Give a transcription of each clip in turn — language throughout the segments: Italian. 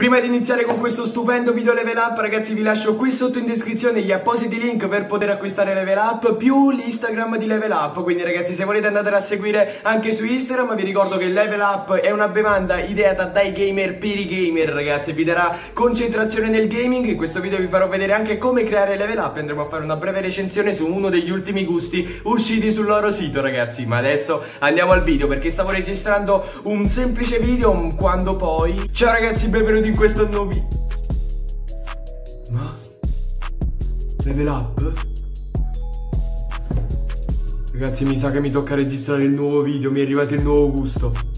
Prima di iniziare con questo stupendo video level up ragazzi vi lascio qui sotto in descrizione gli appositi link per poter acquistare level up più l'Instagram di level up. Quindi ragazzi se volete andate a seguire anche su Instagram vi ricordo che level up è una bevanda ideata dai gamer per i gamer ragazzi vi darà concentrazione nel gaming. In questo video vi farò vedere anche come creare level up. Andremo a fare una breve recensione su uno degli ultimi gusti usciti sul loro sito ragazzi. Ma adesso andiamo al video perché stavo registrando un semplice video quando poi. Ciao ragazzi benvenuti in questo nuovo Ma? Level up? Ragazzi mi sa che mi tocca registrare il nuovo video, mi è arrivato il nuovo gusto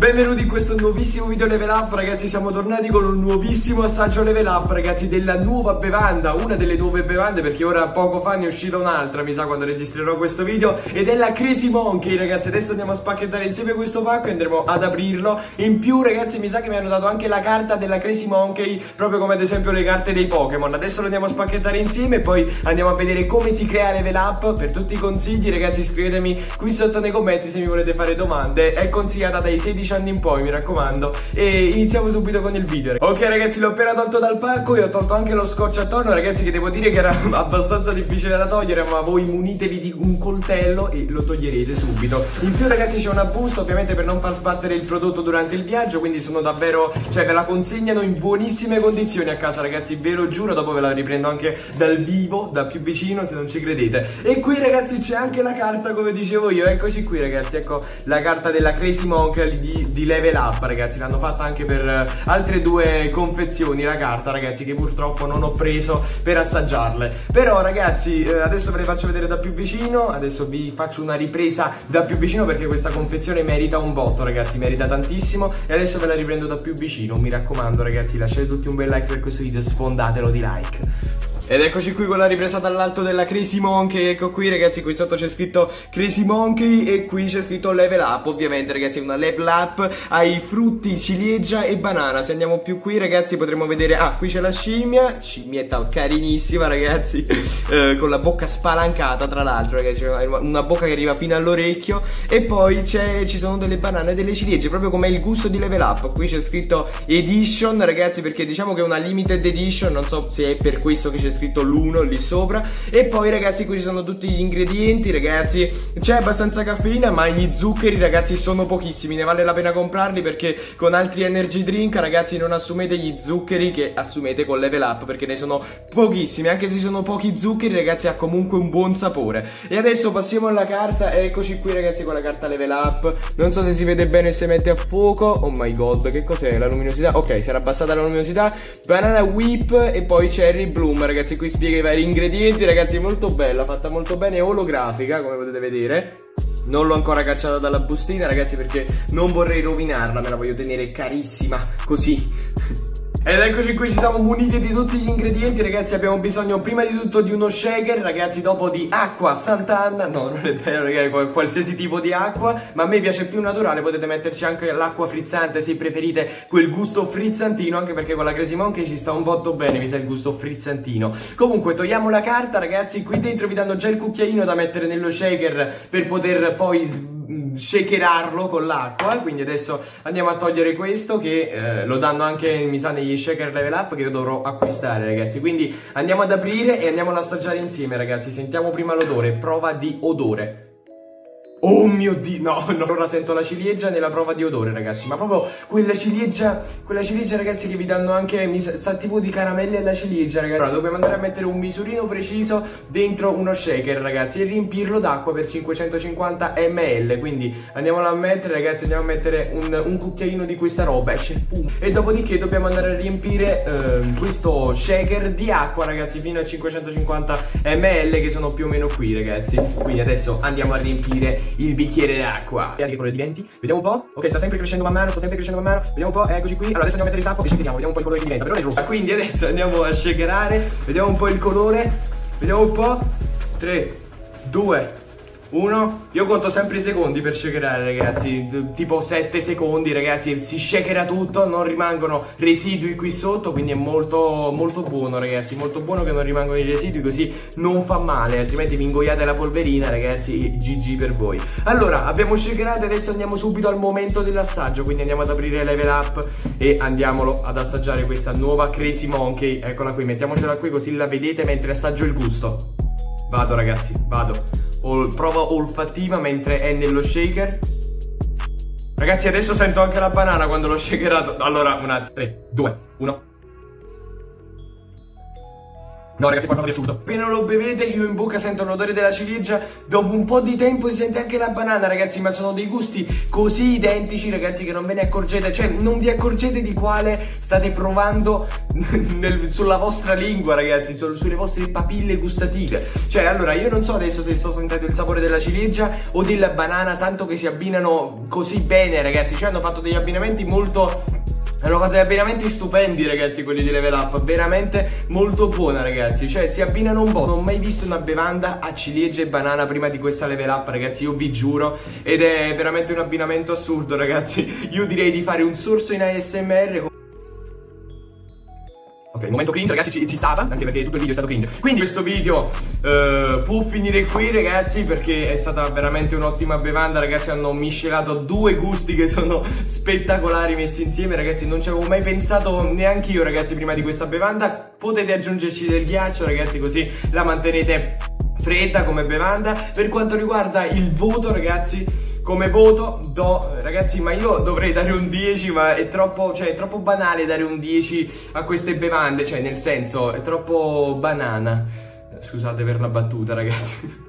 Benvenuti in questo nuovissimo video level up ragazzi siamo tornati con un nuovissimo assaggio level up ragazzi della nuova bevanda una delle nuove bevande perché ora poco fa ne è uscita un'altra mi sa quando registrerò questo video ed è la Crazy Monkey ragazzi. Adesso andiamo a spacchettare insieme questo pacco e andremo ad aprirlo. In più ragazzi mi sa che mi hanno dato anche la carta della Crazy Monkey proprio come ad esempio le carte dei Pokémon. Adesso lo andiamo a spacchettare insieme e poi andiamo a vedere come si crea level up. Per tutti i consigli ragazzi scrivetemi qui sotto nei commenti se mi volete fare domande. È consigliata dai 16 16 anni in poi mi raccomando. E iniziamo subito con il video. Ok ragazzi l'ho appena tolto dal pacco E ho tolto anche lo scotch attorno. Ragazzi che devo dire che era abbastanza difficile da togliere Ma voi munitevi di un coltello e lo toglierete subito. In più ragazzi c'è una busta ovviamente per non far sbattere il prodotto durante il viaggio Quindi sono davvero, cioè ve la consegnano in buonissime condizioni a casa ragazzi Ve lo giuro dopo ve la riprendo anche dal vivo, da più vicino se non ci credete. E qui ragazzi c'è anche la carta come dicevo io. Eccoci qui ragazzi, ecco la carta della Crazy Monk di di, level up ragazzi. L'hanno fatta anche per eh, altre due confezioni la carta ragazzi Che purtroppo non ho preso per assaggiarle. Però ragazzi eh, adesso ve le faccio vedere da più vicino. Adesso vi faccio una ripresa da più vicino Perché questa confezione merita un botto ragazzi Merita tantissimo. E adesso ve la riprendo da più vicino. Mi raccomando ragazzi lasciate tutti un bel like per questo video Sfondatelo di like ed eccoci qui con la ripresa dall'alto della Crazy Monkey. Ecco qui ragazzi, qui sotto c'è scritto Crazy Monkey E qui c'è scritto Level Up Ovviamente ragazzi, una Level Up Ai frutti, ciliegia e banana. Se andiamo più qui ragazzi potremo vedere Ah, qui c'è la scimmia. Scimmietta carinissima ragazzi. Eh, Con la bocca spalancata tra l'altro ragazzi Una bocca che arriva fino all'orecchio. E poi ci sono delle banane e delle ciliegie Proprio come il gusto di Level Up. Qui c'è scritto Edition ragazzi Perché diciamo che è una limited edition Non so se è per questo che c'è scritto scritto l'1 lì sopra. E poi ragazzi qui ci sono tutti gli ingredienti ragazzi. C'è abbastanza caffeina ma gli zuccheri ragazzi sono pochissimi. Ne vale la pena comprarli perché con altri energy drink ragazzi non assumete gli zuccheri che assumete con level up perché ne sono pochissimi. Anche se sono pochi zuccheri ragazzi ha comunque un buon sapore. E adesso passiamo alla carta. Eccoci qui ragazzi con la carta level up. Non so se si vede bene se mette a fuoco. Oh my god che cos'è? La luminosità? Ok si era abbassata la luminosità. Banana whip e poi cherry bloom ragazzi ragazzi qui spiega i vari ingredienti. Ragazzi molto bella, fatta molto bene, olografica come potete vedere. Non l'ho ancora cacciata dalla bustina ragazzi perché non vorrei rovinarla, me la voglio tenere carissima così ed eccoci qui, ci siamo muniti di tutti gli ingredienti Ragazzi abbiamo bisogno prima di tutto di uno shaker Ragazzi dopo di acqua Sant'Anna. No non è vero ragazzi, qualsiasi tipo di acqua Ma a me piace più naturale Potete metterci anche l'acqua frizzante se preferite quel gusto frizzantino Anche perché con la Crazy Monkey ci sta un botto bene Mi sa il gusto frizzantino. Comunque togliamo la carta ragazzi Qui dentro vi danno già il cucchiaino da mettere nello shaker Per poter poi shakerarlo con l'acqua. Quindi adesso andiamo a togliere questo che eh, lo danno anche mi sa negli shaker level up che io dovrò acquistare ragazzi. Quindi andiamo ad aprire e andiamo ad assaggiare insieme ragazzi. Sentiamo prima l'odore. Prova di odore Oh mio dio, no, non ora sento la ciliegia nella prova di odore ragazzi Ma proprio quella ciliegia, quella ciliegia ragazzi che vi danno anche, mi sa, tipo di caramelle alla ciliegia ragazzi. Allora dobbiamo andare a mettere un misurino preciso dentro uno shaker ragazzi E riempirlo d'acqua per 550 ml. Quindi andiamolo a mettere ragazzi, andiamo a mettere un, un cucchiaino di questa roba Esce fumo. E dopodiché dobbiamo andare a riempire eh, questo shaker di acqua ragazzi Fino a 550 ml che sono più o meno qui ragazzi. Quindi adesso andiamo a riempire il bicchiere d'acqua. Vediamo che colore diventi. Vediamo un po'. Ok, sta sempre crescendo man mano, sta sempre crescendo man mano. Vediamo un po', eccoci qui. Allora adesso andiamo a mettere il tappo e shakeriamo, vediamo un po' il colore che diventa. Però è rosso. Quindi adesso andiamo a shakerare, vediamo un po' il colore. Vediamo un po'. 3, 2, Uno, io conto sempre i secondi per shakerare ragazzi, tipo 7 secondi ragazzi, si shakera tutto, non rimangono residui qui sotto, quindi è molto molto buono ragazzi, molto buono che non rimangono i residui così non fa male, altrimenti vi ingoiate la polverina ragazzi, GG per voi. Allora, abbiamo shakerato adesso andiamo subito al momento dell'assaggio, quindi andiamo ad aprire level up e andiamolo ad assaggiare questa nuova Crazy Monkey, eccola qui, mettiamocela qui così la vedete mentre assaggio il gusto. Vado ragazzi, vado prova olfattiva mentre è nello shaker. Ragazzi adesso sento anche la banana quando l'ho shakerato. Allora, una, 3, 2, 1. No ragazzi qualcosa di assurdo Appena lo bevete io in bocca sento l'odore della ciliegia. Dopo un po' di tempo si sente anche la banana ragazzi Ma sono dei gusti così identici ragazzi che non ve ne accorgete. Cioè non vi accorgete di quale state provando nel, sulla vostra lingua ragazzi su, Sulle vostre papille gustative. Cioè allora io non so adesso se sto sentendo il sapore della ciliegia o della banana Tanto che si abbinano così bene ragazzi. Cioè hanno fatto degli abbinamenti molto hanno fatto degli abbinamenti stupendi ragazzi quelli di Level Up. Veramente molto buona ragazzi. Cioè si abbinano un po' Non ho mai visto una bevanda a ciliegia e banana prima di questa Level Up ragazzi Io vi giuro. Ed è veramente un abbinamento assurdo ragazzi. Io direi di fare un sorso in ASMR Ok, il momento cringe ragazzi ci, ci, stava, anche perché tutto il video è stato cringe. Quindi questo video uh, può finire qui ragazzi perché è stata veramente un'ottima bevanda Ragazzi hanno miscelato due gusti che sono spettacolari messi insieme Ragazzi non ci avevo mai pensato neanche io ragazzi prima di questa bevanda. Potete aggiungerci del ghiaccio ragazzi così la mantenete fredda come bevanda. Per quanto riguarda il voto ragazzi come voto do, ragazzi ma io dovrei dare un 10 ma è troppo, cioè, è troppo banale dare un 10 a queste bevande, cioè nel senso è troppo banana. Scusate per la battuta ragazzi.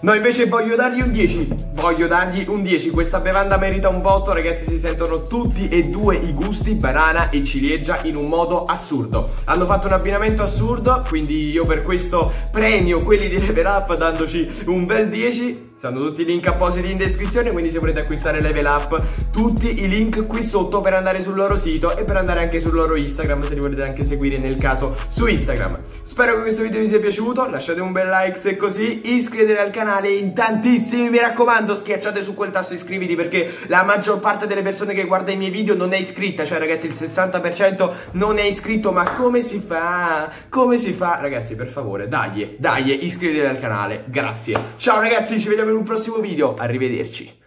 No invece voglio dargli un 10 Voglio dargli un 10 Questa bevanda merita un voto Ragazzi si sentono tutti e due i gusti Banana e ciliegia in un modo assurdo Hanno fatto un abbinamento assurdo Quindi io per questo premio quelli di Level Up Dandoci un bel 10 Stanno tutti i link appositi in descrizione Quindi se volete acquistare Level Up Tutti i link qui sotto per andare sul loro sito E per andare anche sul loro Instagram Se li volete anche seguire nel caso su Instagram Spero che questo video vi sia piaciuto Lasciate un bel like se così Iscrivetevi al canale in tantissimi Mi raccomando schiacciate su quel tasto iscriviti Perché la maggior parte delle persone che guarda i miei video non è iscritta Cioè ragazzi il 60% non è iscritto Ma come si fa? Come si fa? Ragazzi per favore dai, dai iscrivetevi al canale Grazie Ciao ragazzi ci vediamo in un prossimo video. Arrivederci.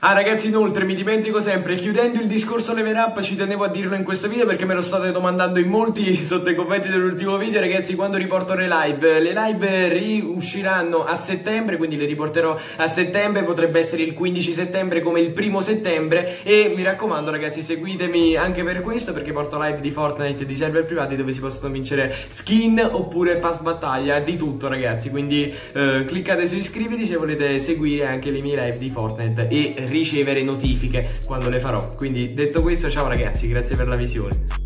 Ah ragazzi inoltre mi dimentico sempre chiudendo il discorso level up ci tenevo a dirlo in questo video perché me lo state domandando in molti sotto i commenti dell'ultimo video. Ragazzi quando riporto le live le live riusciranno a settembre quindi le riporterò a settembre potrebbe essere il 15 settembre come il primo settembre. E mi raccomando ragazzi seguitemi anche per questo perché porto live di Fortnite e di server privati dove si possono vincere skin oppure pass battaglia di tutto ragazzi. Quindi eh, cliccate su iscriviti se volete seguire anche le mie live di Fortnite e ricevere notifiche quando le farò. Quindi detto questo, ciao ragazzi, grazie per la visione.